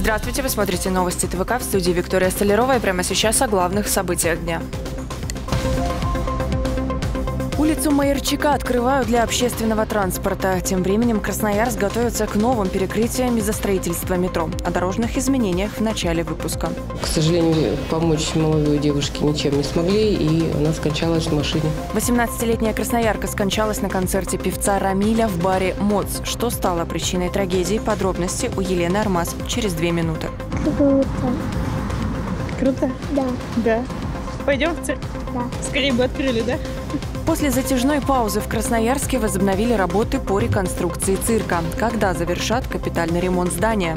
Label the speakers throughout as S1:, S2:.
S1: Здравствуйте, вы смотрите новости ТВК в студии Виктория Столярова и прямо сейчас о главных событиях дня. Улицу Майерчика открывают для общественного транспорта. Тем временем Красноярск готовится к новым перекрытиям из-за строительства метро. О дорожных изменениях в начале выпуска.
S2: К сожалению, помочь молодой девушке ничем не смогли, и она скончалась в машине.
S1: 18-летняя красноярка скончалась на концерте певца Рамиля в баре «Моц». Что стало причиной трагедии? Подробности у Елены Армаз через две минуты.
S3: Круто.
S4: Круто?
S3: Да,
S4: Да. Пойдем в цирк?
S3: да.
S4: Скорее бы открыли, да?
S1: После затяжной паузы в Красноярске возобновили работы по реконструкции цирка. Когда завершат капитальный ремонт здания?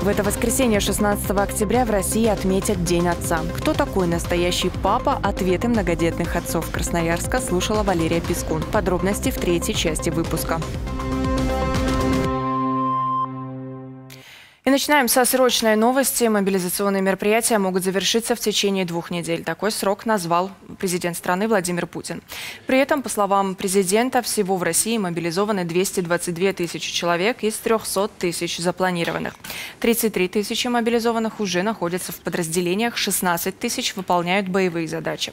S1: В это воскресенье, 16 октября, в России отметят День отца. Кто такой настоящий папа? Ответы многодетных отцов Красноярска слушала Валерия Пискун. Подробности в третьей части выпуска. И начинаем со срочной новости. Мобилизационные мероприятия могут завершиться в течение двух недель. Такой срок назвал президент страны Владимир Путин. При этом, по словам президента, всего в России мобилизованы 222 тысячи человек из 300 тысяч запланированных. 33 тысячи мобилизованных уже находятся в подразделениях, 16 тысяч выполняют боевые задачи.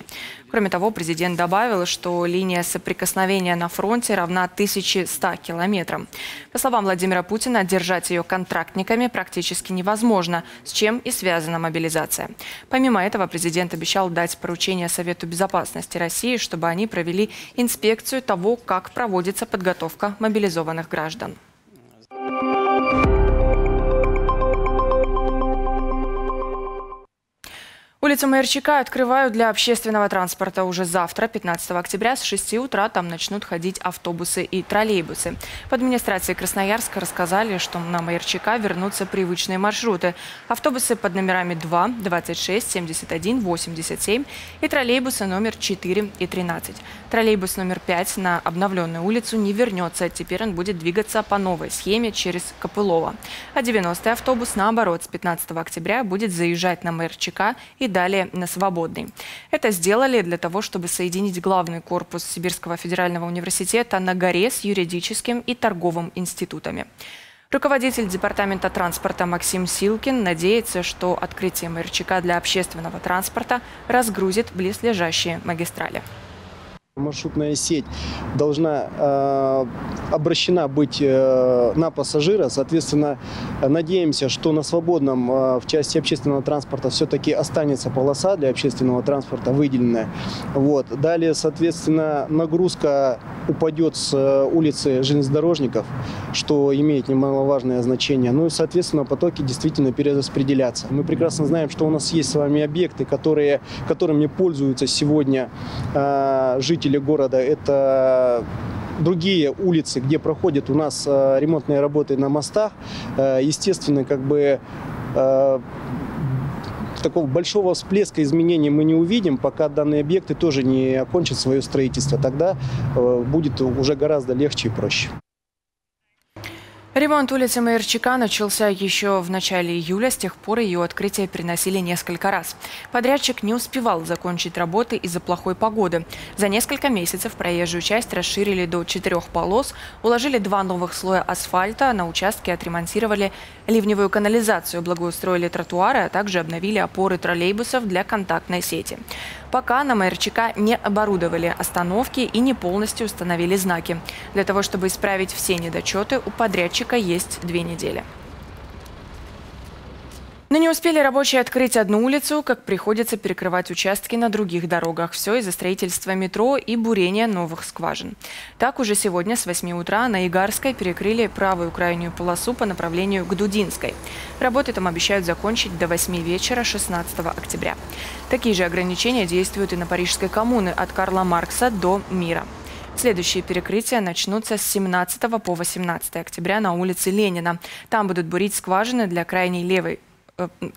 S1: Кроме того, президент добавил, что линия соприкосновения на фронте равна 1100 километрам. По словам Владимира Путина, держать ее контрактниками практически невозможно, с чем и связана мобилизация. Помимо этого, президент обещал дать поручение Совету безопасности России, чтобы они провели инспекцию того, как проводится подготовка мобилизованных граждан. Улицу Майерчика открывают для общественного транспорта уже завтра, 15 октября, с 6 утра. Там начнут ходить автобусы и троллейбусы. В администрации Красноярска рассказали, что на Майерчика вернутся привычные маршруты. Автобусы под номерами 2, 26, 71, 87 и троллейбусы номер 4 и 13. Троллейбус номер 5 на обновленную улицу не вернется. Теперь он будет двигаться по новой схеме через Копылова. А 90-й автобус, наоборот, с 15 октября будет заезжать на Майерчика и далее на Свободный. Это сделали для того, чтобы соединить главный корпус Сибирского федерального университета на горе с юридическим и торговым институтами. Руководитель департамента транспорта Максим Силкин надеется, что открытие МРЧК для общественного транспорта разгрузит близлежащие магистрали.
S5: Маршрутная сеть должна э, обращена быть э, на пассажира. Соответственно, надеемся, что на свободном э, в части общественного транспорта все-таки останется полоса для общественного транспорта выделенная. Вот. Далее, соответственно, нагрузка упадет с э, улицы железнодорожников, что имеет немаловажное значение. Ну и, соответственно, потоки действительно перераспределятся. Мы прекрасно знаем, что у нас есть с вами объекты, которые, которыми пользуются сегодня э, жители города. Это другие улицы, где проходят у нас э, ремонтные работы на мостах. Э, естественно, как бы э, такого большого всплеска изменений мы не увидим, пока данные объекты тоже не окончат свое строительство. Тогда будет уже гораздо легче и проще.
S1: Ремонт улицы Майерчика начался еще в начале июля. С тех пор ее открытие переносили несколько раз. Подрядчик не успевал закончить работы из-за плохой погоды. За несколько месяцев проезжую часть расширили до четырех полос, уложили два новых слоя асфальта, на участке отремонтировали ливневую канализацию, благоустроили тротуары, а также обновили опоры троллейбусов для контактной сети. Пока на Майерчика не оборудовали остановки и не полностью установили знаки. Для того, чтобы исправить все недочеты, у подрядчика есть две недели. Но не успели рабочие открыть одну улицу, как приходится перекрывать участки на других дорогах. Все из-за строительства метро и бурения новых скважин. Так уже сегодня с 8 утра на Игарской перекрыли правую крайнюю полосу по направлению к Дудинской. Работы там обещают закончить до 8 вечера 16 октября. Такие же ограничения действуют и на Парижской коммуны от Карла Маркса до Мира. Следующие перекрытия начнутся с 17 по 18 октября на улице Ленина. Там будут бурить скважины для крайней левой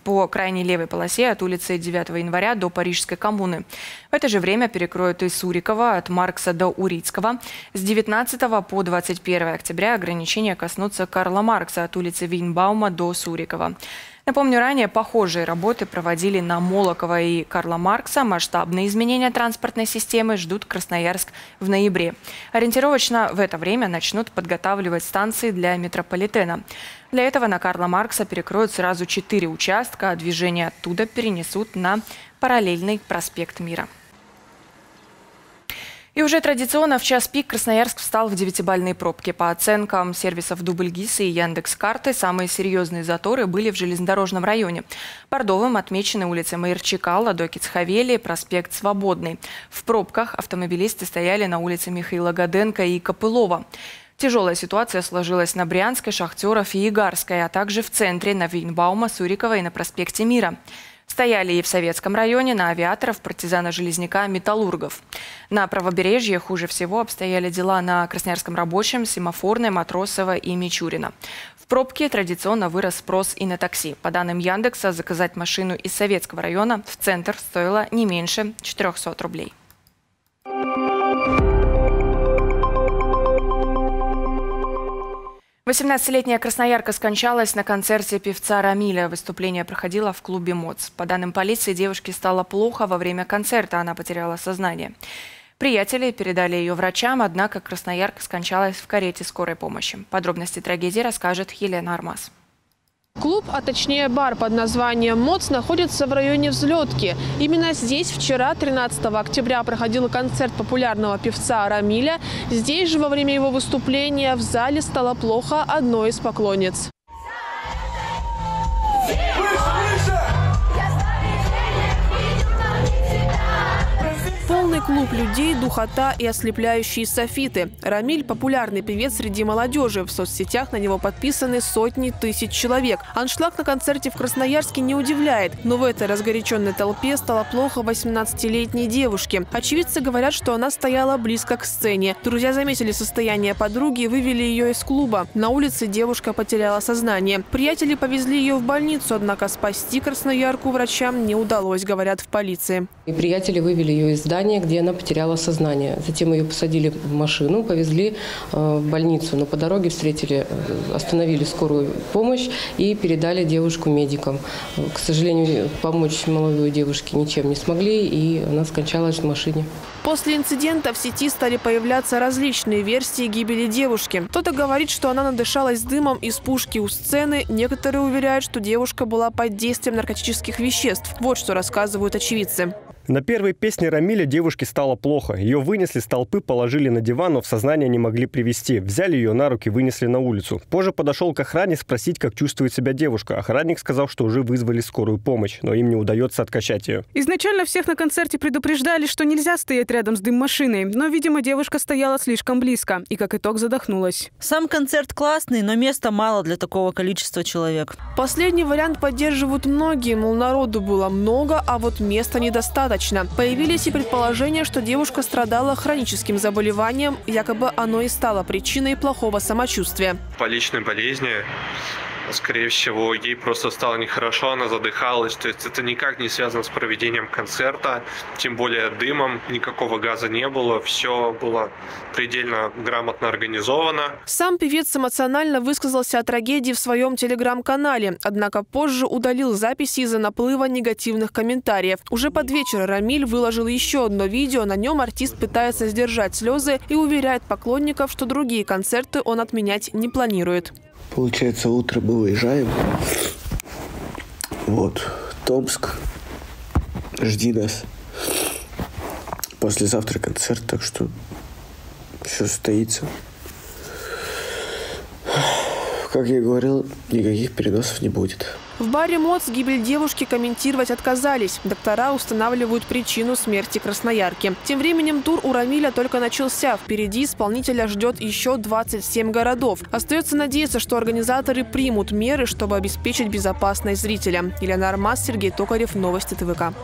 S1: по крайней левой полосе от улицы 9 января до Парижской коммуны. В это же время перекроют и Сурикова от Маркса до Урицкого. С 19 по 21 октября ограничения коснутся Карла Маркса от улицы Винбаума до Сурикова. Напомню, ранее похожие работы проводили на Молокова и Карла Маркса. Масштабные изменения транспортной системы ждут Красноярск в ноябре. Ориентировочно в это время начнут подготавливать станции для метрополитена. Для этого на Карла Маркса перекроют сразу четыре участка, а движение оттуда перенесут на параллельный проспект Мира. И уже традиционно в час пик Красноярск встал в девятибальные пробки. По оценкам сервисов Дубльгиса и Яндекс.Карты, самые серьезные заторы были в железнодорожном районе. Бордовым отмечены улицы Майерчика, Ладоки Цхавели, проспект Свободный. В пробках автомобилисты стояли на улице Михаила Гаденко и Копылова. Тяжелая ситуация сложилась на Брянской, Шахтеров и Игарской, а также в центре на Вейнбаума, Сурикова и на проспекте Мира. Стояли и в Советском районе, на авиаторов, партизана Железняка, металлургов. На правобережье хуже всего обстояли дела на Красноярском рабочем, Семафорной, Матросова и Мичурина. В пробке традиционно вырос спрос и на такси. По данным Яндекса, заказать машину из Советского района в центр стоило не меньше 400 рублей. 18-летняя красноярка скончалась на концерте певца Рамиля. Выступление проходило в клубе МОЦ. По данным полиции, девушке стало плохо во время концерта, она потеряла сознание. Приятели передали ее врачам, однако красноярка скончалась в карете скорой помощи. Подробности трагедии расскажет Елена Армаз.
S3: Клуб, а точнее бар под названием «МОЦ» находится в районе Взлетки. Именно здесь вчера, 13 октября, проходил концерт популярного певца Рамиля. Здесь же во время его выступления в зале стало плохо одной из поклонниц. Клуб людей, духота и ослепляющие софиты. Рамиль – популярный певец среди молодежи. В соцсетях на него подписаны сотни тысяч человек. Аншлаг на концерте в Красноярске не удивляет. Но в этой разгоряченной толпе стало плохо 18-летней девушке. Очевидцы говорят, что она стояла близко к сцене. Друзья заметили состояние подруги и вывели ее из клуба. На улице девушка потеряла сознание. Приятели повезли ее в больницу, однако спасти красноярку врачам не удалось, говорят в полиции.
S2: И приятели вывели ее из здания, где она потеряла сознание. Затем ее посадили в машину, повезли э, в больницу. Но по дороге встретили, э, остановили скорую помощь и передали девушку медикам. К сожалению, помочь молодой девушке ничем не смогли, и она скончалась в машине.
S3: После инцидента в сети стали появляться различные версии гибели девушки. Кто-то говорит, что она надышалась дымом из пушки у сцены. Некоторые уверяют, что девушка была под действием наркотических веществ. Вот что рассказывают очевидцы.
S6: На первой песне Рамиля девушке стало плохо. Ее вынесли с толпы, положили на диван, но в сознание не могли привести. Взяли ее на руки, вынесли на улицу. Позже подошел к охране спросить, как чувствует себя девушка. Охранник сказал, что уже вызвали скорую помощь, но им не удается откачать ее.
S7: Изначально всех на концерте предупреждали, что нельзя стоять рядом с дым-машиной. Но, видимо, девушка стояла слишком близко и, как итог, задохнулась.
S8: Сам концерт классный, но места мало для такого количества человек.
S3: Последний вариант поддерживают многие, мол, народу было много, а вот места недостаточно достаточно. Появились и предположения, что девушка страдала хроническим заболеванием, якобы оно и стало причиной плохого самочувствия.
S9: По личной болезни скорее всего, ей просто стало нехорошо, она задыхалась. То есть это никак не связано с проведением концерта, тем более дымом, никакого газа не было, все было предельно грамотно организовано.
S3: Сам певец эмоционально высказался о трагедии в своем телеграм-канале, однако позже удалил записи из-за наплыва негативных комментариев. Уже под вечер Рамиль выложил еще одно видео, на нем артист пытается сдержать слезы и уверяет поклонников, что другие концерты он отменять не планирует.
S10: Получается, утро мы выезжаем. Вот, Томск. Жди нас. Послезавтра концерт, так что все состоится. Как я говорил, никаких переносов не будет.
S3: В баре МОЦ гибель девушки комментировать отказались. Доктора устанавливают причину смерти красноярки. Тем временем тур у Рамиля только начался. Впереди исполнителя ждет еще 27 городов. Остается надеяться, что организаторы примут меры, чтобы обеспечить безопасность зрителя. Елена Армаз, Сергей Токарев, Новости ТВК.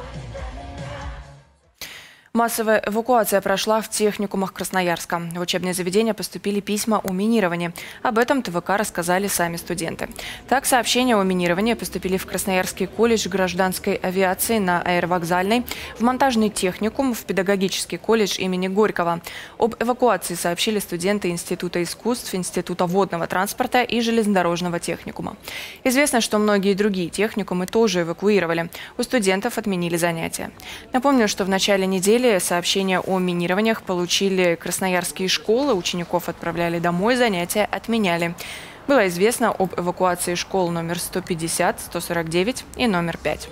S1: Массовая эвакуация прошла в техникумах Красноярска. В учебные заведения поступили письма о минировании. Об этом ТВК рассказали сами студенты. Так, сообщения о минировании поступили в Красноярский колледж гражданской авиации на Аэровокзальной, в монтажный техникум, в педагогический колледж имени Горького. Об эвакуации сообщили студенты Института искусств, Института водного транспорта и железнодорожного техникума. Известно, что многие другие техникумы тоже эвакуировали. У студентов отменили занятия. Напомню, что в начале недели апреле сообщения о минированиях получили красноярские школы. Учеников отправляли домой, занятия отменяли. Было известно об эвакуации школ номер 150, 149 и номер 5.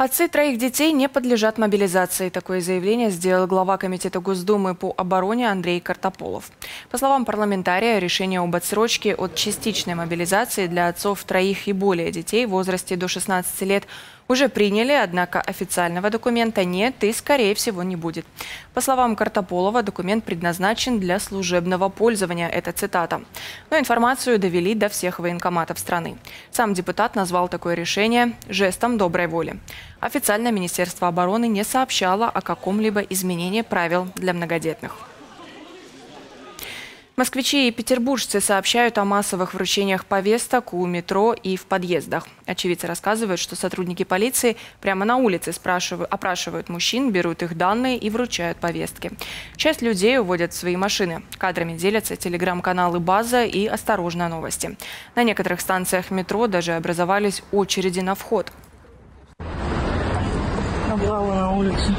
S1: Отцы троих детей не подлежат мобилизации. Такое заявление сделал глава Комитета Госдумы по обороне Андрей Картополов. По словам парламентария, решение об отсрочке от частичной мобилизации для отцов троих и более детей в возрасте до 16 лет – уже приняли, однако официального документа нет и, скорее всего, не будет. По словам Картополова, документ предназначен для служебного пользования. Это цитата. Но информацию довели до всех военкоматов страны. Сам депутат назвал такое решение жестом доброй воли. Официально Министерство обороны не сообщало о каком-либо изменении правил для многодетных. Москвичи и петербуржцы сообщают о массовых вручениях повесток у метро и в подъездах. Очевидцы рассказывают, что сотрудники полиции прямо на улице спрашивают, опрашивают мужчин, берут их данные и вручают повестки. Часть людей уводят в свои машины. Кадрами делятся телеграм-каналы «База» и «Осторожно новости». На некоторых станциях метро даже образовались очереди на вход.
S11: Облава на улице.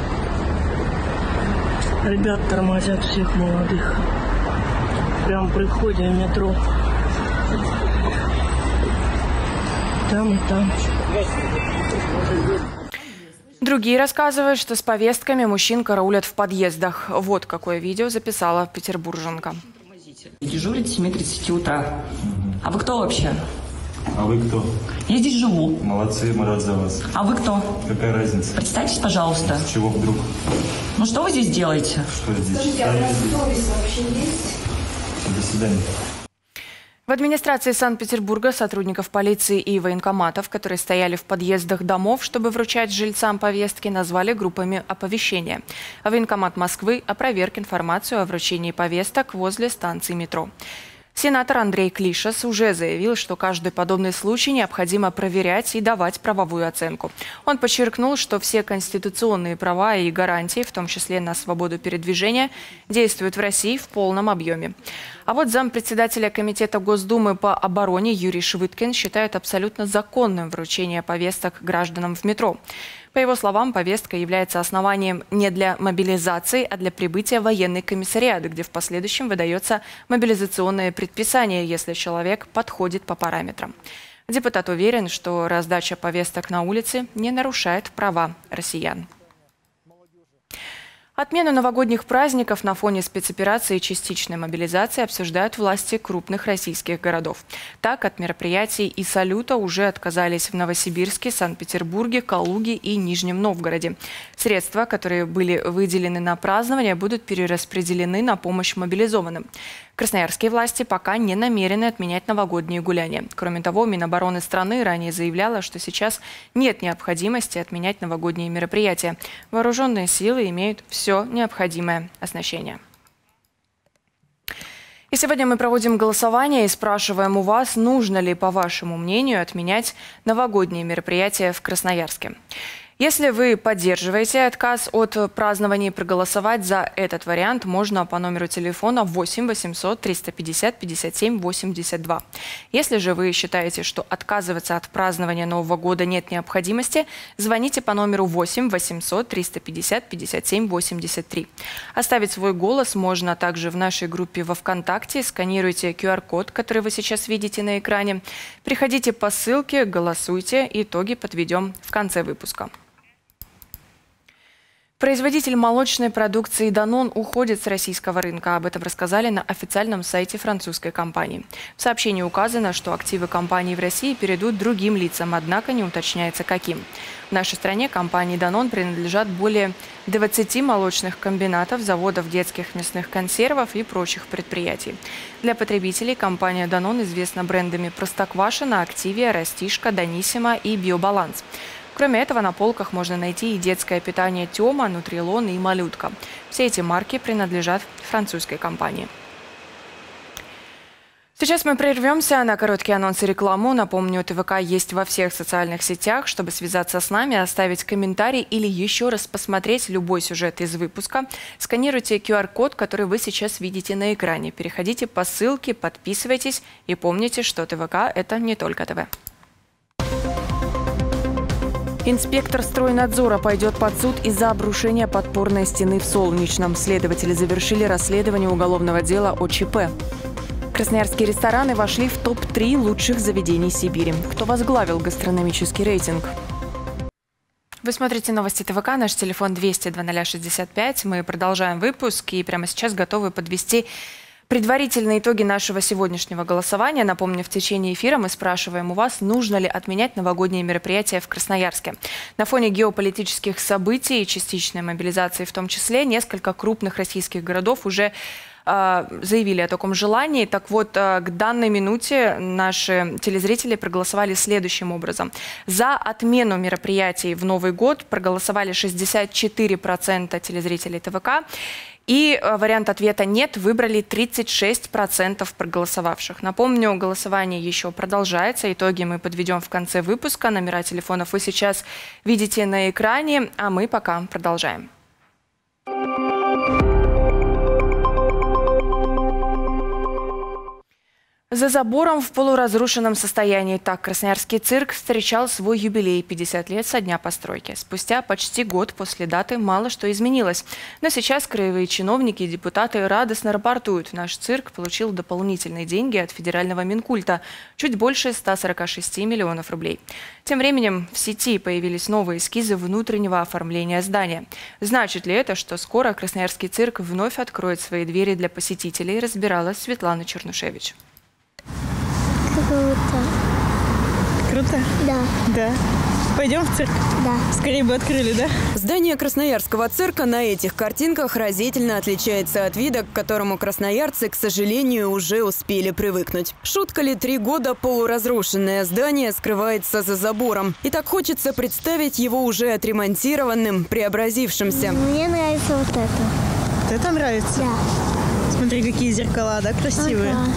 S11: Ребят тормозят всех молодых прям при входе в метро. Там и там.
S1: Другие рассказывают, что с повестками мужчин караулят в подъездах. Вот какое видео записала петербурженка.
S12: Дежурит с 7.30 утра. А вы кто вообще?
S13: А вы кто?
S12: Я здесь живу.
S13: Молодцы, мы рад за вас.
S12: А вы кто?
S13: Какая разница?
S12: Представьтесь, пожалуйста.
S13: С чего вдруг?
S12: Ну что вы здесь делаете?
S13: Что здесь?
S12: Скажите, а у вас совесть вообще есть?
S13: До свидания.
S1: В администрации Санкт-Петербурга сотрудников полиции и военкоматов, которые стояли в подъездах домов, чтобы вручать жильцам повестки, назвали группами оповещения. А военкомат Москвы опроверг информацию о вручении повесток возле станции метро. Сенатор Андрей Клишес уже заявил, что каждый подобный случай необходимо проверять и давать правовую оценку. Он подчеркнул, что все конституционные права и гарантии, в том числе на свободу передвижения, действуют в России в полном объеме. А вот зампредседателя Комитета Госдумы по обороне Юрий Швыткин считает абсолютно законным вручение повесток гражданам в метро. По его словам, повестка является основанием не для мобилизации, а для прибытия в военный где в последующем выдается мобилизационное предписание, если человек подходит по параметрам. Депутат уверен, что раздача повесток на улице не нарушает права россиян. Отмену новогодних праздников на фоне спецоперации и частичной мобилизации обсуждают власти крупных российских городов. Так, от мероприятий и салюта уже отказались в Новосибирске, Санкт-Петербурге, Калуге и Нижнем Новгороде. Средства, которые были выделены на празднование, будут перераспределены на помощь мобилизованным. Красноярские власти пока не намерены отменять новогодние гуляния. Кроме того, Минобороны страны ранее заявляла, что сейчас нет необходимости отменять новогодние мероприятия. Вооруженные силы имеют все необходимое оснащение. И сегодня мы проводим голосование и спрашиваем у вас, нужно ли, по вашему мнению, отменять новогодние мероприятия в Красноярске. Если вы поддерживаете отказ от празднования, проголосовать за этот вариант можно по номеру телефона 8 800 350 57 82. Если же вы считаете, что отказываться от празднования Нового года нет необходимости, звоните по номеру 8 800 350 57 83. Оставить свой голос можно также в нашей группе во ВКонтакте. Сканируйте QR-код, который вы сейчас видите на экране. Приходите по ссылке, голосуйте. Итоги подведем в конце выпуска. Производитель молочной продукции «Данон» уходит с российского рынка. Об этом рассказали на официальном сайте французской компании. В сообщении указано, что активы компании в России перейдут другим лицам, однако не уточняется каким. В нашей стране компании «Данон» принадлежат более 20 молочных комбинатов, заводов детских мясных консервов и прочих предприятий. Для потребителей компания «Данон» известна брендами «Простоквашино», «Активия», «Растишка», «Даниссимо» и «Биобаланс». Кроме этого, на полках можно найти и детское питание Тёма, Нутрилон и Малютка. Все эти марки принадлежат французской компании. Сейчас мы прервемся на короткий анонс и рекламу. Напомню, ТВК есть во всех социальных сетях. Чтобы связаться с нами, оставить комментарий или еще раз посмотреть любой сюжет из выпуска, сканируйте QR-код, который вы сейчас видите на экране. Переходите по ссылке, подписывайтесь и помните, что ТВК – это не только ТВ. Инспектор стройнадзора пойдет под суд из-за обрушения подпорной стены в Солнечном. Следователи завершили расследование уголовного дела о ЧП. Красноярские рестораны вошли в топ-3 лучших заведений Сибири. Кто возглавил гастрономический рейтинг? Вы смотрите новости ТВК, наш телефон 200 2065. Мы продолжаем выпуск и прямо сейчас готовы подвести Предварительные итоги нашего сегодняшнего голосования. Напомню, в течение эфира мы спрашиваем у вас, нужно ли отменять новогодние мероприятия в Красноярске. На фоне геополитических событий и частичной мобилизации в том числе, несколько крупных российских городов уже а, заявили о таком желании. Так вот, а, к данной минуте наши телезрители проголосовали следующим образом. За отмену мероприятий в Новый год проголосовали 64% телезрителей ТВК. И э, вариант ответа «нет» выбрали 36% проголосовавших. Напомню, голосование еще продолжается. Итоги мы подведем в конце выпуска. Номера телефонов вы сейчас видите на экране, а мы пока продолжаем. За забором в полуразрушенном состоянии так Красноярский цирк встречал свой юбилей 50 лет со дня постройки. Спустя почти год после даты мало что изменилось. Но сейчас краевые чиновники и депутаты радостно рапортуют. Наш цирк получил дополнительные деньги от федерального Минкульта – чуть больше 146 миллионов рублей. Тем временем в сети появились новые эскизы внутреннего оформления здания. Значит ли это, что скоро Красноярский цирк вновь откроет свои двери для посетителей, разбиралась Светлана Чернушевич.
S4: Круто. Круто?
S14: Да.
S4: Да. Пойдем в цирк?
S14: Да.
S4: Скорее бы открыли, да?
S15: Здание Красноярского цирка на этих картинках разительно отличается от вида, к которому красноярцы, к сожалению, уже успели привыкнуть. Шутка ли три года полуразрушенное здание скрывается за забором. И так хочется представить его уже отремонтированным, преобразившимся.
S14: Мне нравится вот это.
S4: Вот это нравится?
S14: Да.
S4: Смотри, какие зеркала, да, красивые?
S14: Ага.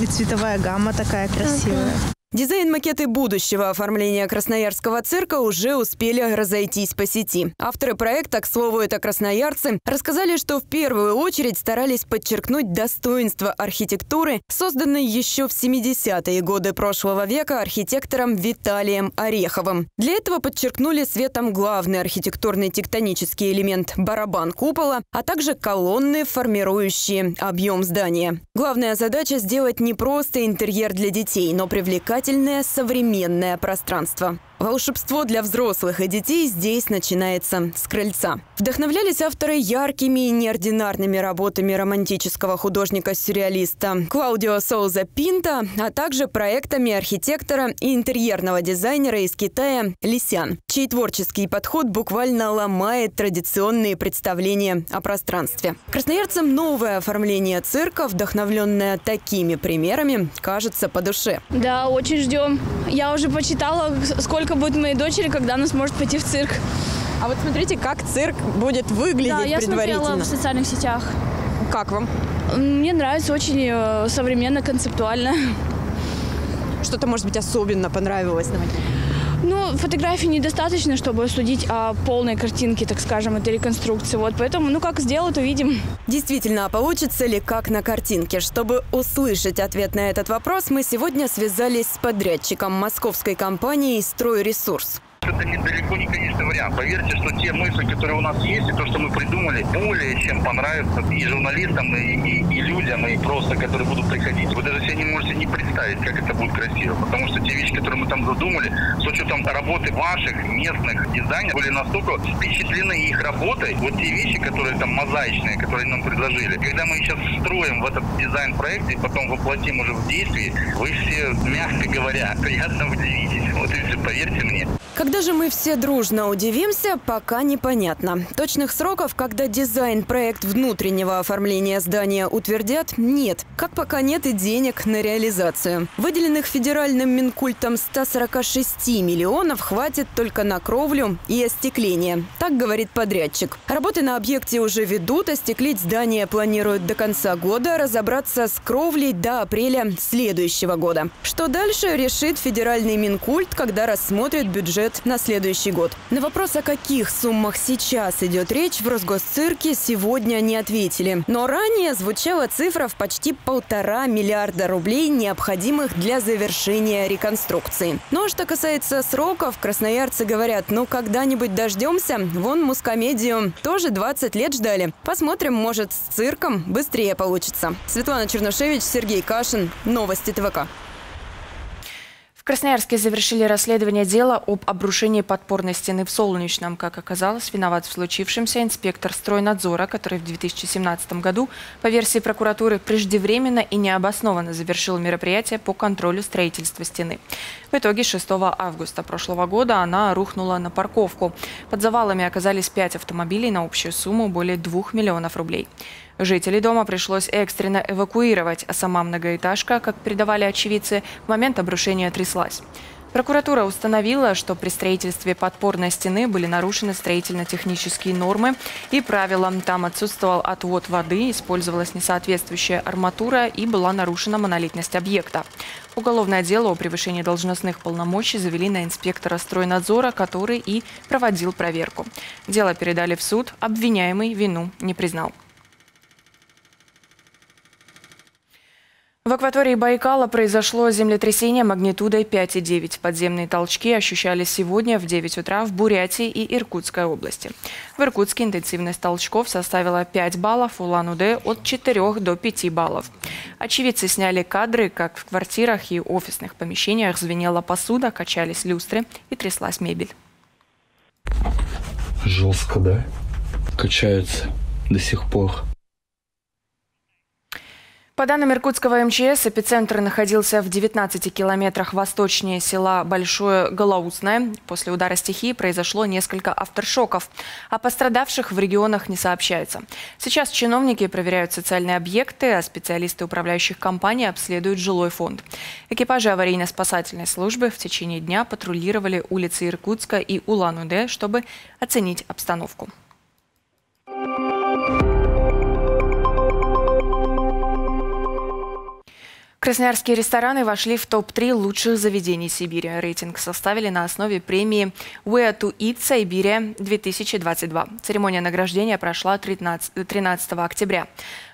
S4: И цветовая гамма такая красивая.
S15: Дизайн-макеты будущего оформления Красноярского цирка уже успели разойтись по сети. Авторы проекта, к слову, это красноярцы, рассказали, что в первую очередь старались подчеркнуть достоинство архитектуры, созданной еще в 70-е годы прошлого века архитектором Виталием Ореховым. Для этого подчеркнули светом главный архитектурный тектонический элемент – барабан купола, а также колонны, формирующие объем здания. Главная задача – сделать не просто интерьер для детей, но привлекать привлекательное современное пространство. Волшебство для взрослых и детей здесь начинается с крыльца. Вдохновлялись авторы яркими и неординарными работами романтического художника-сюрреалиста Клаудио Соуза Пинта, а также проектами архитектора и интерьерного дизайнера из Китая Лисян, чей творческий подход буквально ломает традиционные представления о пространстве. Красноярцам новое оформление цирка, вдохновленное такими примерами, кажется по душе.
S16: Да, очень ждем. Я уже почитала, сколько сколько будет моей дочери, когда она сможет пойти в цирк.
S15: А вот смотрите, как цирк будет выглядеть
S16: да, я
S15: предварительно.
S16: смотрела в социальных сетях.
S15: Как вам?
S16: Мне нравится очень э, современно, концептуально.
S15: Что-то, может быть, особенно понравилось?
S16: Ну, фотографий недостаточно, чтобы судить о полной картинке, так скажем, этой реконструкции. Вот, поэтому, ну, как сделают, увидим.
S15: Действительно, а получится ли как на картинке? Чтобы услышать ответ на этот вопрос, мы сегодня связались с подрядчиком московской компании «Стройресурс».
S17: Это недалеко не конечный вариант. Поверьте, что те мысли, которые у нас есть, и то, что мы придумали, более чем понравится и журналистам, и, и, и людям, и просто, которые будут приходить. Вы даже себе не можете не представить, как это будет красиво. Потому что те вещи, которые мы там задумали, с учетом работы ваших местных дизайнеров, были настолько впечатлены их работой. Вот те вещи, которые там мозаичные, которые нам предложили. Когда мы сейчас строим в этот дизайн-проект и потом воплотим уже в действии, вы все, мягко говоря, приятно удивитесь. Вот и все, поверьте мне.
S15: Когда же мы все дружно удивимся, пока непонятно. Точных сроков, когда дизайн-проект внутреннего оформления здания утвердят, нет. Как пока нет и денег на реализацию. Выделенных федеральным Минкультом 146 миллионов хватит только на кровлю и остекление. Так говорит подрядчик. Работы на объекте уже ведут, остеклить здание планируют до конца года, разобраться с кровлей до апреля следующего года. Что дальше, решит федеральный Минкульт, когда рассмотрит бюджет бюджет на следующий год. На вопрос, о каких суммах сейчас идет речь, в Росгосцирке сегодня не ответили. Но ранее звучала цифра в почти полтора миллиарда рублей, необходимых для завершения реконструкции. Но что касается сроков, красноярцы говорят, ну когда-нибудь дождемся. Вон мускомедию тоже 20 лет ждали. Посмотрим, может, с цирком быстрее получится. Светлана Чернушевич, Сергей Кашин. Новости ТВК.
S1: В Красноярске завершили расследование дела об обрушении подпорной стены в Солнечном. Как оказалось, виноват в случившемся инспектор стройнадзора, который в 2017 году, по версии прокуратуры, преждевременно и необоснованно завершил мероприятие по контролю строительства стены. В итоге 6 августа прошлого года она рухнула на парковку. Под завалами оказались пять автомобилей на общую сумму более 2 миллионов рублей. Жителей дома пришлось экстренно эвакуировать, а сама многоэтажка, как передавали очевидцы, в момент обрушения тряслась. Прокуратура установила, что при строительстве подпорной стены были нарушены строительно-технические нормы и правила. Там отсутствовал отвод воды, использовалась несоответствующая арматура и была нарушена монолитность объекта. Уголовное дело о превышении должностных полномочий завели на инспектора стройнадзора, который и проводил проверку. Дело передали в суд, обвиняемый вину не признал. В акватории Байкала произошло землетрясение магнитудой 5,9. Подземные толчки ощущались сегодня в 9 утра в Бурятии и Иркутской области. В Иркутске интенсивность толчков составила 5 баллов, в Улан-Удэ от 4 до 5 баллов. Очевидцы сняли кадры, как в квартирах и офисных помещениях звенела посуда, качались люстры и тряслась мебель.
S18: Жестко, да? Качаются до сих пор.
S1: По данным Иркутского МЧС, эпицентр находился в 19 километрах восточнее села Большое Голоусное. После удара стихии произошло несколько авторшоков. О пострадавших в регионах не сообщается. Сейчас чиновники проверяют социальные объекты, а специалисты управляющих компаний обследуют жилой фонд. Экипажи аварийно-спасательной службы в течение дня патрулировали улицы Иркутска и Улан-Удэ, чтобы оценить обстановку. Красноярские рестораны вошли в топ-3 лучших заведений Сибири. Рейтинг составили на основе премии «Where to Eat Siberia 2022». Церемония награждения прошла 13, 13 октября.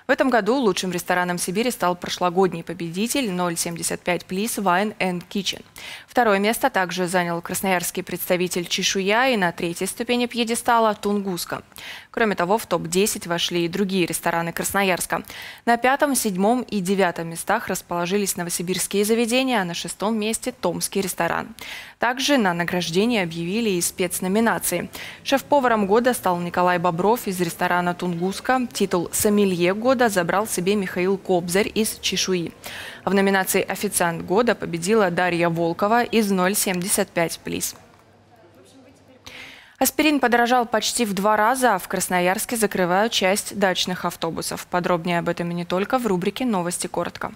S1: В этом году лучшим рестораном Сибири стал прошлогодний победитель 075 Please Wine and Kitchen. Второе место также занял красноярский представитель Чешуя и на третьей ступени пьедестала Тунгуска. Кроме того, в топ-10 вошли и другие рестораны Красноярска. На пятом, седьмом и девятом местах расположились новосибирские заведения, а на шестом месте – Томский ресторан. Также на награждение объявили и спецноминации. Шеф-поваром года стал Николай Бобров из ресторана Тунгуска. Титул «Сомелье года» забрал себе Михаил Кобзарь из Чешуи. В номинации «Официант года» победила Дарья Волкова из 075 плиз. Аспирин подорожал почти в два раза, а в Красноярске закрывают часть дачных автобусов. Подробнее об этом и не только в рубрике «Новости коротко».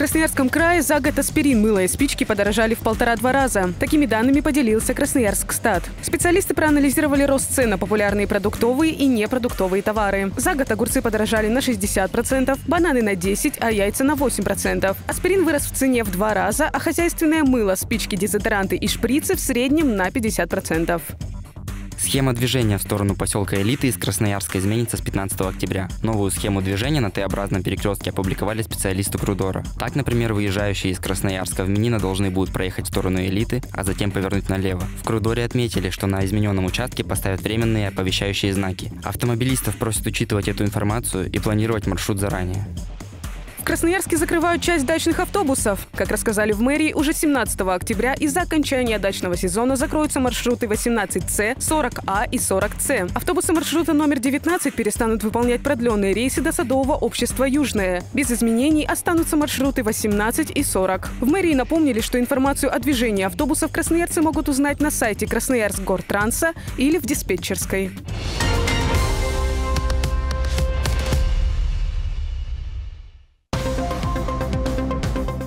S7: Красноярском крае за год аспирин, мыло и спички подорожали в полтора-два раза. Такими данными поделился Красноярск стат. Специалисты проанализировали рост цен на популярные продуктовые и непродуктовые товары. За год огурцы подорожали на 60%, бананы на 10%, а яйца на 8%. Аспирин вырос в цене в два раза, а хозяйственное мыло, спички, дезодоранты и шприцы в среднем на 50%.
S19: Схема движения в сторону поселка Элиты из Красноярска изменится с 15 октября. Новую схему движения на Т-образном перекрестке опубликовали специалисты Крудора. Так, например, выезжающие из Красноярска в Минино должны будут проехать в сторону Элиты, а затем повернуть налево. В Крудоре отметили, что на измененном участке поставят временные оповещающие знаки. Автомобилистов просят учитывать эту информацию и планировать маршрут заранее.
S7: В Красноярске закрывают часть дачных автобусов. Как рассказали в мэрии, уже 17 октября из-за окончания дачного сезона закроются маршруты 18С, 40А и 40С. Автобусы маршрута номер 19 перестанут выполнять продленные рейсы до садового общества «Южное». Без изменений останутся маршруты 18 и 40. В мэрии напомнили, что информацию о движении автобусов красноярцы могут узнать на сайте Красноярск Гортранса или в диспетчерской.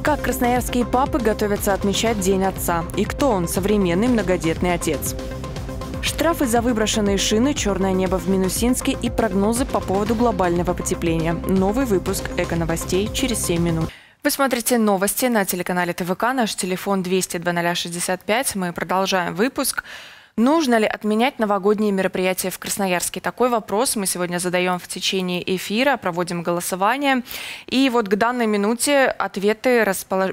S1: Как красноярские папы готовятся отмечать День отца? И кто он, современный многодетный отец? Штрафы за выброшенные шины, черное небо в Минусинске и прогнозы по поводу глобального потепления. Новый выпуск «Эко-новостей» через 7 минут. Вы смотрите новости на телеканале ТВК. Наш телефон 200 2065. Мы продолжаем выпуск. Нужно ли отменять новогодние мероприятия в Красноярске? Такой вопрос мы сегодня задаем в течение эфира, проводим голосование. И вот к данной минуте ответы,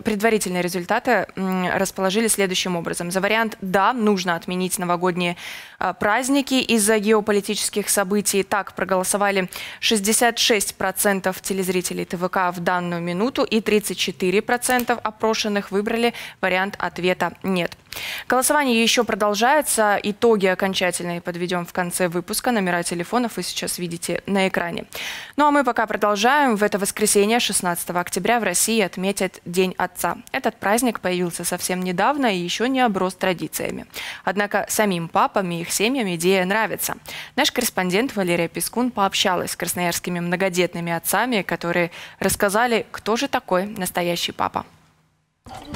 S1: предварительные результаты расположили следующим образом. За вариант «да», нужно отменить новогодние а, праздники из-за геополитических событий. Так проголосовали 66% телезрителей ТВК в данную минуту и 34% опрошенных выбрали вариант ответа «нет». Голосование еще продолжается. Итоги окончательные подведем в конце выпуска. Номера телефонов вы сейчас видите на экране. Ну а мы пока продолжаем. В это воскресенье, 16 октября, в России отметят День Отца. Этот праздник появился совсем недавно и еще не оброс традициями. Однако самим папам и их семьям идея нравится. Наш корреспондент Валерия Пескун пообщалась с красноярскими многодетными отцами, которые рассказали, кто же такой настоящий папа.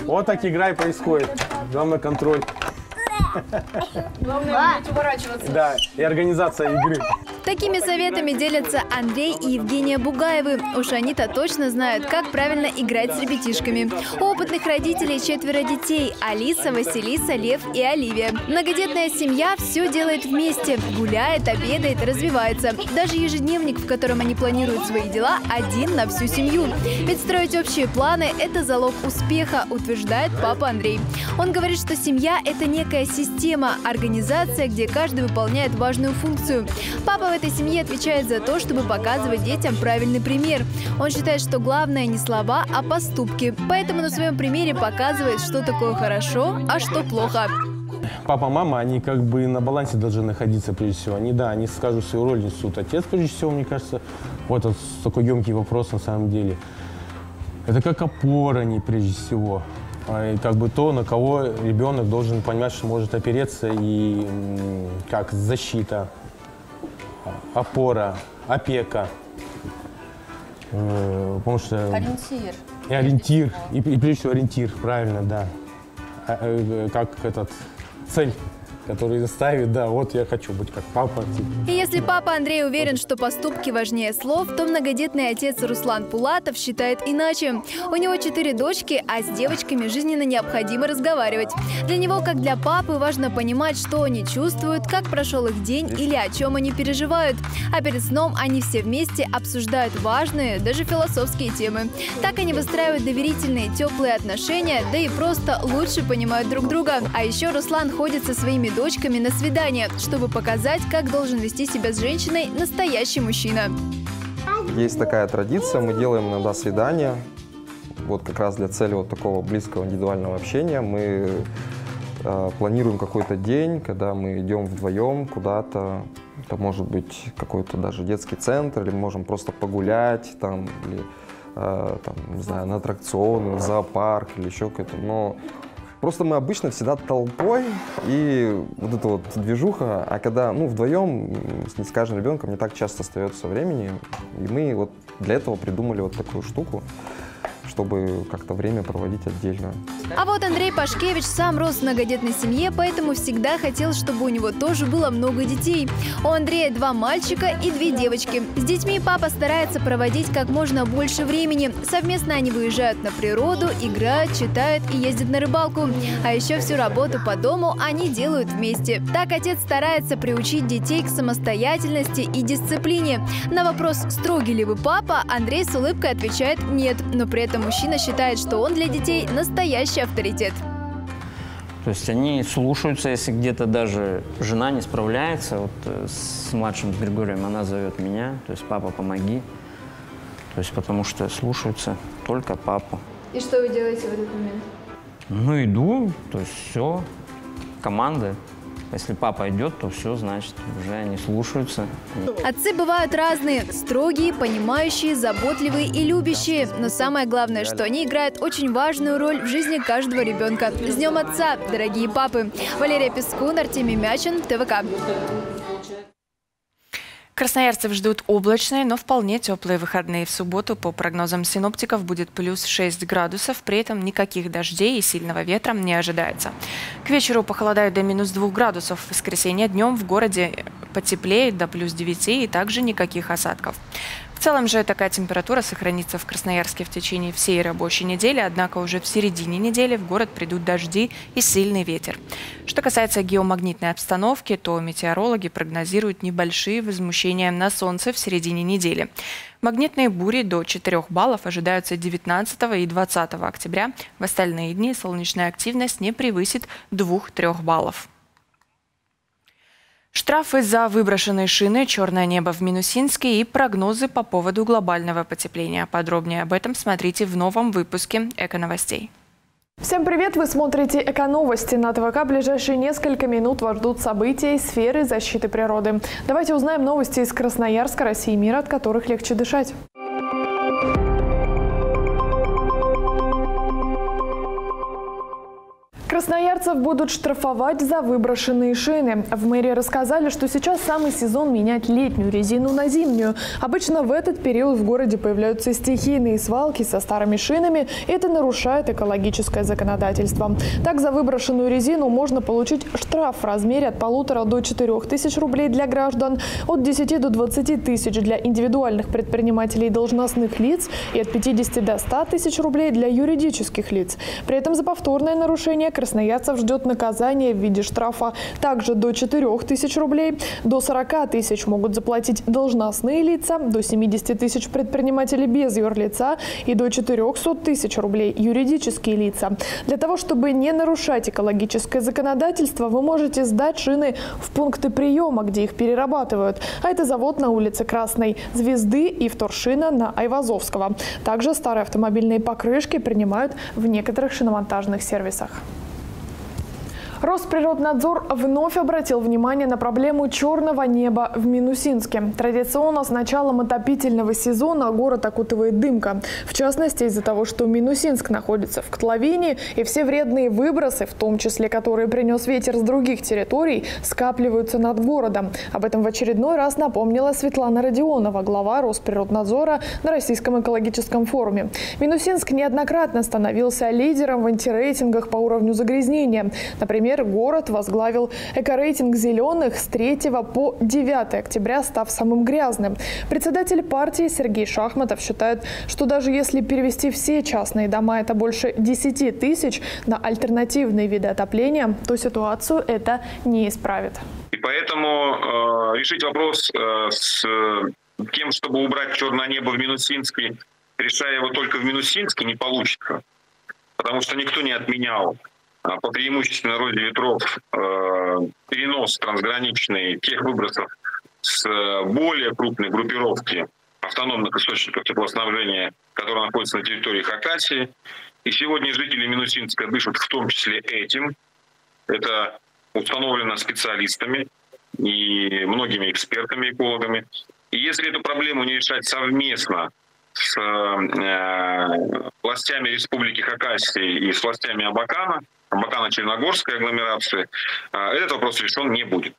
S20: Вот так игра и происходит. Главное контроль.
S21: Главное уметь уворачиваться.
S20: Да, и организация игры.
S21: Такими советами делятся Андрей и Евгения Бугаевы. Уж они-то точно знают, как правильно играть с ребятишками. У опытных родителей четверо детей – Алиса, Василиса, Лев и Оливия. Многодетная семья все делает вместе. Гуляет, обедает, развивается. Даже ежедневник, в котором они планируют свои дела, один на всю семью. Ведь строить общие планы – это залог успеха, утверждает папа Андрей. Он говорит, что семья – это некая система, организация, где каждый выполняет важную функцию. Папа в этой семье отвечает за то, чтобы показывать детям правильный пример. Он считает, что главное не слова, а поступки. Поэтому на своем примере показывает, что такое хорошо, а что плохо.
S20: Папа, мама, они как бы на балансе должны находиться прежде всего. Они, да, они скажут свою роль несут. Отец, прежде всего, мне кажется, вот это такой емкий вопрос на самом деле. Это как опора они прежде всего. И как бы то, на кого ребенок должен понимать, что может опереться и как защита опора, опека. Э, потому что...
S21: Ориентир.
S20: И ориентир, и, и прежде всего ориентир, правильно, да. А, э, как этот, цель который ставит, да, вот я хочу быть как папа.
S21: И если папа Андрей уверен, что поступки важнее слов, то многодетный отец Руслан Пулатов считает иначе. У него четыре дочки, а с девочками жизненно необходимо разговаривать. Для него, как для папы, важно понимать, что они чувствуют, как прошел их день или о чем они переживают. А перед сном они все вместе обсуждают важные, даже философские темы. Так они выстраивают доверительные, теплые отношения, да и просто лучше понимают друг друга. А еще Руслан ходит со своими дочками на свидание, чтобы показать, как должен вести себя с женщиной настоящий мужчина.
S22: Есть такая традиция, мы делаем иногда свидания, вот как раз для цели вот такого близкого индивидуального общения. Мы э, планируем какой-то день, когда мы идем вдвоем куда-то, это может быть какой-то даже детский центр, или мы можем просто погулять там, или э, там, не знаю, на аттракционы, в зоопарк или еще какой-то. Но Просто мы обычно всегда толпой и вот эта вот движуха, а когда, ну, вдвоем с каждым ребенком не так часто остается времени, и мы вот для этого придумали вот такую штуку, чтобы как-то время проводить отдельно.
S21: А вот Андрей Пашкевич сам рос в многодетной семье, поэтому всегда хотел, чтобы у него тоже было много детей. У Андрея два мальчика и две девочки. С детьми папа старается проводить как можно больше времени. Совместно они выезжают на природу, играют, читают и ездят на рыбалку. А еще всю работу по дому они делают вместе. Так отец старается приучить детей к самостоятельности и дисциплине. На вопрос, строгий ли вы папа, Андрей с улыбкой отвечает «нет». Но при этом мужчина считает, что он для детей настоящий авторитет.
S23: То есть они слушаются, если где-то даже жена не справляется, вот э, с младшим, с Григорием, она зовет меня, то есть папа, помоги. То есть потому что слушаются только папу.
S21: И что вы делаете в этот момент?
S23: Ну, иду, то есть все, команда. Если папа идет, то все, значит, уже они слушаются.
S21: Отцы бывают разные – строгие, понимающие, заботливые и любящие. Но самое главное, что они играют очень важную роль в жизни каждого ребенка. С Днем Отца, дорогие папы! Валерия Пескун, Артемий Мячин, ТВК.
S1: Красноярцев ждут облачные, но вполне теплые выходные. В субботу, по прогнозам синоптиков, будет плюс 6 градусов. При этом никаких дождей и сильного ветра не ожидается. К вечеру похолодает до минус 2 градусов. В воскресенье днем в городе потеплеет до плюс 9 и также никаких осадков. В целом же такая температура сохранится в Красноярске в течение всей рабочей недели, однако уже в середине недели в город придут дожди и сильный ветер. Что касается геомагнитной обстановки, то метеорологи прогнозируют небольшие возмущения на солнце в середине недели. Магнитные бури до 4 баллов ожидаются 19 и 20 октября. В остальные дни солнечная активность не превысит 2-3 баллов. Штрафы за выброшенные шины, черное небо в Минусинске и прогнозы по поводу глобального потепления. Подробнее об этом смотрите в новом выпуске «Эко-новостей».
S24: Всем привет! Вы смотрите «Эко-новости». На ТВК ближайшие несколько минут вас ждут события из сферы защиты природы. Давайте узнаем новости из Красноярска, России и мира, от которых легче дышать. Красноярцев будут штрафовать за выброшенные шины. В мэрии рассказали, что сейчас самый сезон менять летнюю резину на зимнюю. Обычно в этот период в городе появляются стихийные свалки со старыми шинами. Это нарушает экологическое законодательство. Так, за выброшенную резину можно получить штраф в размере от полутора до четырех тысяч рублей для граждан, от 10 до 20 тысяч для индивидуальных предпринимателей и должностных лиц и от 50 до 100 тысяч рублей для юридических лиц. При этом за повторное нарушение красноярцев ждет наказание в виде штрафа также до 4 тысяч рублей, до 40 тысяч могут заплатить должностные лица, до 70 тысяч предприниматели без юрлица и до 400 тысяч рублей юридические лица. Для того, чтобы не нарушать экологическое законодательство, вы можете сдать шины в пункты приема, где их перерабатывают. А это завод на улице Красной Звезды и вторшина на Айвазовского. Также старые автомобильные покрышки принимают в некоторых шиномонтажных сервисах. Росприроднадзор вновь обратил внимание на проблему черного неба в Минусинске. Традиционно с началом отопительного сезона город окутывает дымка. В частности, из-за того, что Минусинск находится в котловине, и все вредные выбросы, в том числе которые принес ветер с других территорий, скапливаются над городом. Об этом в очередной раз напомнила Светлана Родионова, глава Росприроднадзора на Российском экологическом форуме. Минусинск неоднократно становился лидером в антирейтингах по уровню загрязнения. Например, Например, город возглавил экорейтинг зеленых с 3 по 9 октября, став самым грязным. Председатель партии Сергей Шахматов считает, что даже если перевести все частные дома, это больше 10 тысяч, на альтернативные виды отопления, то ситуацию это не исправит.
S25: И поэтому э, решить вопрос э, с тем, чтобы убрать черное небо в Минусинске, решая его только в Минусинске, не получится. Потому что никто не отменял по преимущественной роли ветров э, перенос трансграничный тех выбросов с э, более крупной группировки автономных источников теплоснабжения, которые находятся на территории Хакасии. И сегодня жители Минусинска дышат в том числе этим. Это установлено специалистами и многими экспертами, экологами. И если эту проблему не решать совместно с э, властями Республики Хакасия и с властями Абакана, Абакана-Черногорской агломерации, э, этот вопрос решен не будет.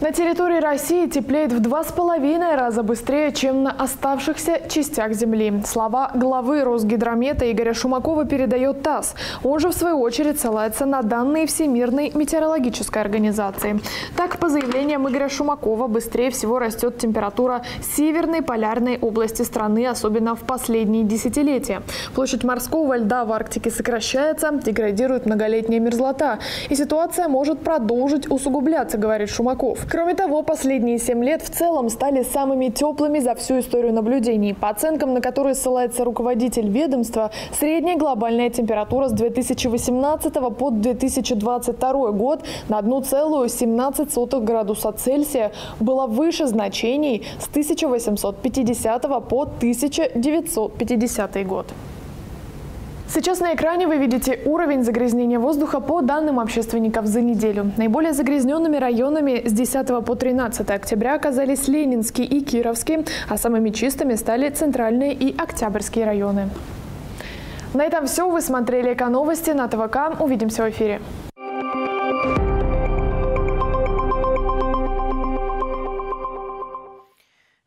S24: На территории России теплеет в два с половиной раза быстрее, чем на оставшихся частях Земли. Слова главы Росгидромета Игоря Шумакова передает ТАСС. Он же, в свою очередь, ссылается на данные Всемирной метеорологической организации. Так, по заявлениям Игоря Шумакова, быстрее всего растет температура северной полярной области страны, особенно в последние десятилетия. Площадь морского льда в Арктике сокращается, деградирует многолетняя мерзлота. И ситуация может продолжить усугубляться, говорит Шумаков. Кроме того, последние семь лет в целом стали самыми теплыми за всю историю наблюдений. По оценкам, на которые ссылается руководитель ведомства, средняя глобальная температура с 2018 по 2022 год на 1,17 градуса Цельсия была выше значений с 1850 по 1950 год. Сейчас на экране вы видите уровень загрязнения воздуха по данным общественников за неделю. Наиболее загрязненными районами с 10 по 13 октября оказались Ленинский и Кировский, а самыми чистыми стали Центральные и Октябрьские районы. На этом все. Вы смотрели «Эко-новости» на ТВК. Увидимся в эфире.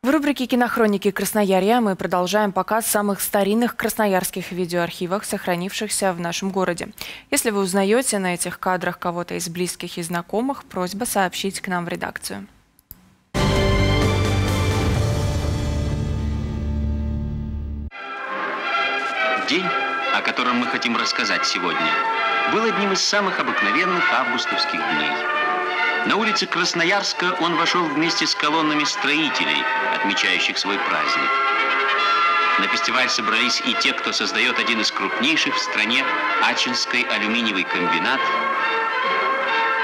S1: В рубрике «Кинохроники Красноярья» мы продолжаем показ самых старинных красноярских видеоархивах, сохранившихся в нашем городе. Если вы узнаете на этих кадрах кого-то из близких и знакомых, просьба сообщить к нам в редакцию.
S26: День, о котором мы хотим рассказать сегодня, был одним из самых обыкновенных августовских дней – на улице Красноярска он вошел вместе с колоннами строителей, отмечающих свой праздник. На фестиваль собрались и те, кто создает один из крупнейших в стране Ачинский алюминиевый комбинат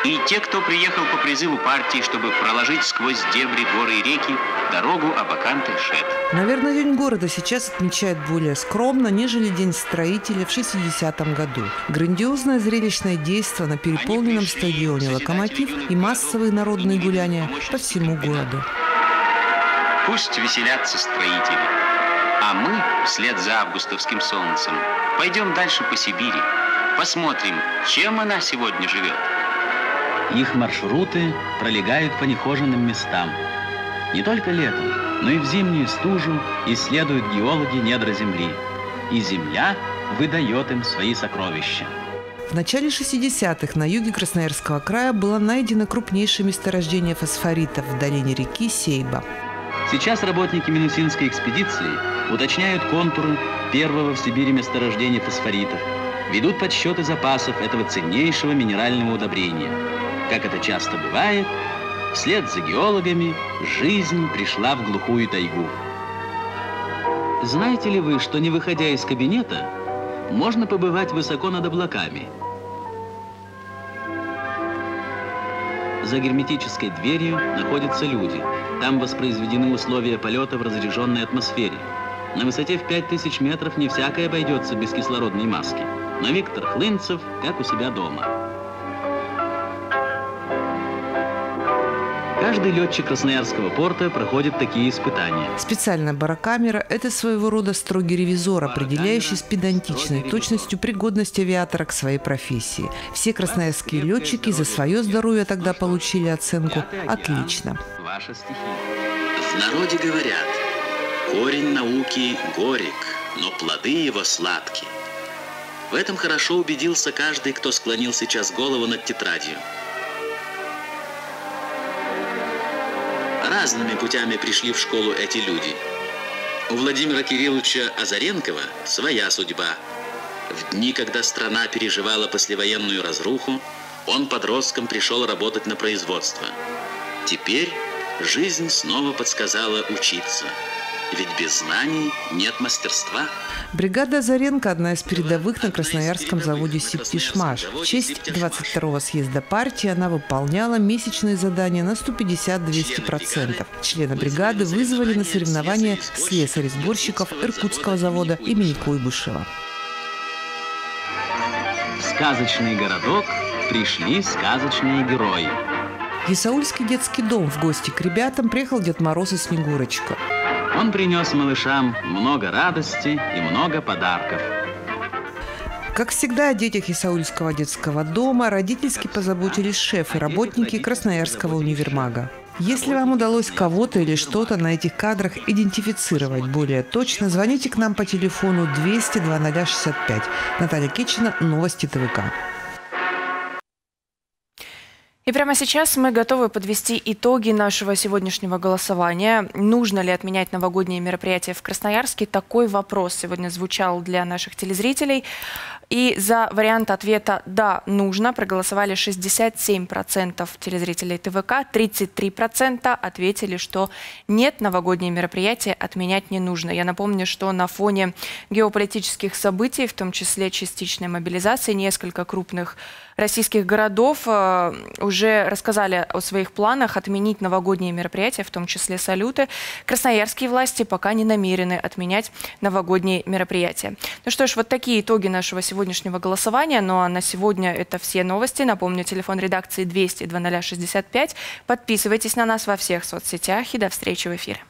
S26: и те, кто приехал по призыву партии, чтобы проложить сквозь дебри горы и реки дорогу Абакан-Тельшет.
S27: Наверное, День города сейчас отмечают более скромно, нежели День строителя в 60-м году. Грандиозное зрелищное действо на переполненном стадионе «Локомотив» и массовые народные гуляния по всему городу.
S26: Пусть веселятся строители. А мы, вслед за августовским солнцем, пойдем дальше по Сибири. Посмотрим, чем она сегодня живет.
S28: Их маршруты пролегают по нехоженным местам. Не только летом, но и в зимнюю стужу исследуют геологи недра Земли. И Земля выдает им свои сокровища.
S27: В начале 60-х на юге Красноярского края было найдено крупнейшее месторождение фосфоритов в долине реки Сейба.
S28: Сейчас работники Минусинской экспедиции уточняют контуры первого в Сибири месторождения фосфоритов, ведут подсчеты запасов этого ценнейшего минерального удобрения – как это часто бывает, вслед за геологами жизнь пришла в глухую тайгу. Знаете ли вы, что не выходя из кабинета, можно побывать высоко над облаками? За герметической дверью находятся люди. Там воспроизведены условия полета в разряженной атмосфере. На высоте в 5000 метров не всякое обойдется без кислородной маски. Но Виктор Хлынцев как у себя дома. Каждый летчик Красноярского порта проходит такие испытания.
S27: Специальная барокамера – это своего рода строгий ревизор, определяющий с педантичной точностью пригодность авиатора к своей профессии. Все красноярские летчики за свое здоровье тогда получили оценку «отлично».
S28: Ваша стихия.
S26: В народе говорят, корень науки горек, но плоды его сладкие. В этом хорошо убедился каждый, кто склонил сейчас голову над тетрадью. Разными путями пришли в школу эти люди. У Владимира Кирилловича Азаренкова своя судьба. В дни, когда страна переживала послевоенную разруху, он подростком пришел работать на производство. Теперь жизнь снова подсказала учиться – ведь без знаний нет мастерства.
S27: Бригада «Озаренко» – одна из передовых на Красноярском заводе «Сиптишмаш». В честь 22-го съезда партии она выполняла месячные задания на 150-200%. Члены бригады вызвали на соревнования слесарей-сборщиков Иркутского завода имени Куйбышева.
S28: В сказочный городок пришли сказочные герои.
S27: В Исаульский детский дом в гости к ребятам приехал Дед Мороз и Снегурочка.
S28: Он принес малышам много радости и много подарков.
S27: Как всегда, о детях Исаульского детского дома родительски позаботились шефы, работники Красноярского универмага. Если вам удалось кого-то или что-то на этих кадрах идентифицировать более точно, звоните к нам по телефону 200 2065. Наталья Кичина, Новости ТВК.
S1: И прямо сейчас мы готовы подвести итоги нашего сегодняшнего голосования. Нужно ли отменять новогодние мероприятия в Красноярске? Такой вопрос сегодня звучал для наших телезрителей. И за вариант ответа «да, нужно» проголосовали 67% телезрителей ТВК, 33% ответили, что нет, новогодние мероприятия отменять не нужно. Я напомню, что на фоне геополитических событий, в том числе частичной мобилизации, несколько крупных российских городов э, уже рассказали о своих планах отменить новогодние мероприятия, в том числе салюты. Красноярские власти пока не намерены отменять новогодние мероприятия. Ну что ж, вот такие итоги нашего сегодняшнего голосования. Ну а на сегодня это все новости. Напомню, телефон редакции 200 0065. Подписывайтесь на нас во всех соцсетях и до встречи в эфире.